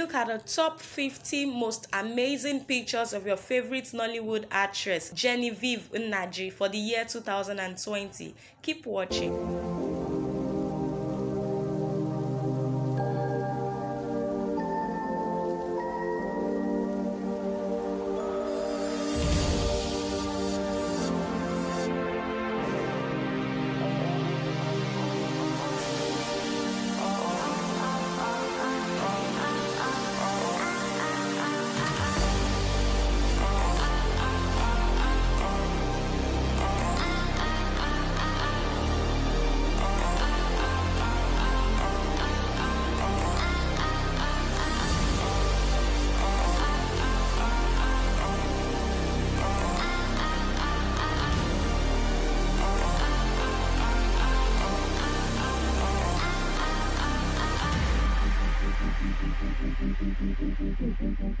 look at the top 50 most amazing pictures of your favorite Nollywood actress, Genevieve Nnaji, for the year 2020. Keep watching.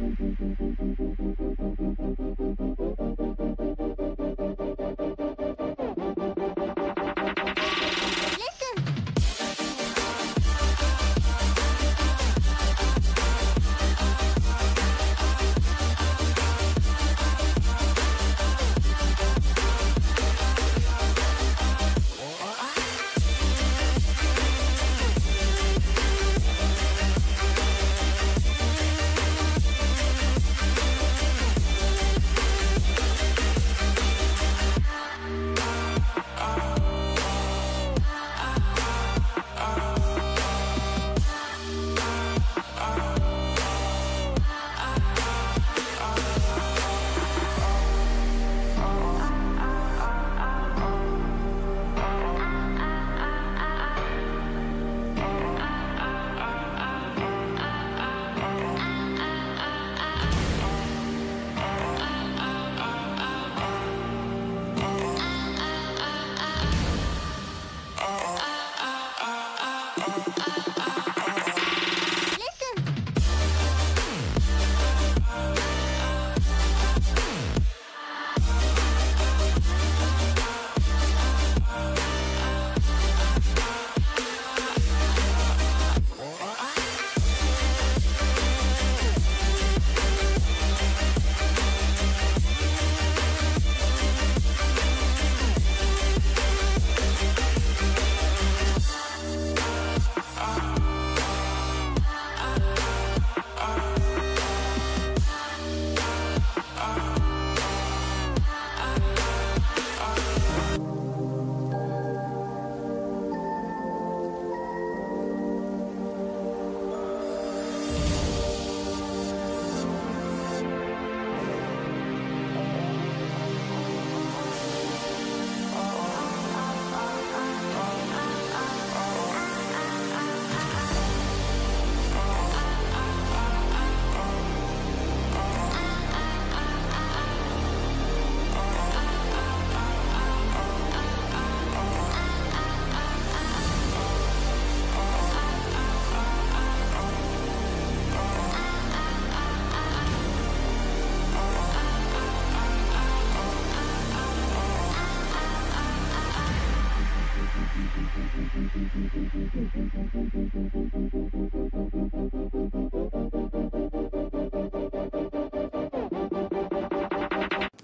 Mm-hmm.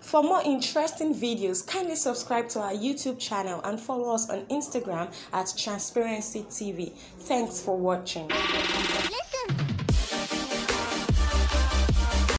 For more interesting videos, kindly subscribe to our YouTube channel and follow us on Instagram at Transparency TV. Thanks for watching.